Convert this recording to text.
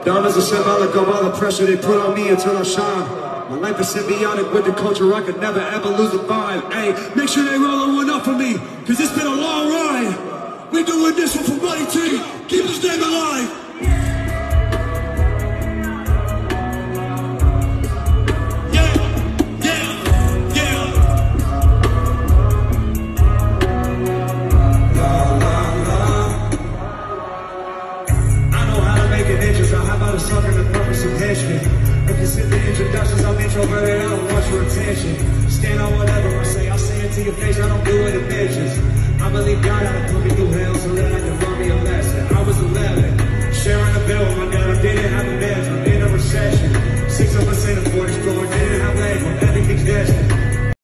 Diamonds are symbolic of all the pressure they put on me until I shine. My life is symbiotic with the culture, I could never ever lose the vibe. Hey, make sure they roll one up for me, cause it's been a long ride. We doing this one for Money was the purpose of Hesham. If you But the introductions, I'm introverted, I don't want your attention. Stand on whatever I say, I'll say it to your face, I don't do it in bitches. I believe God had to put me through hell so that I can learn me a lesson. I was 11, sharing a bill with my dad, I didn't have a bed, I'm in a recession. Six of us in a 40 store, didn't have labor.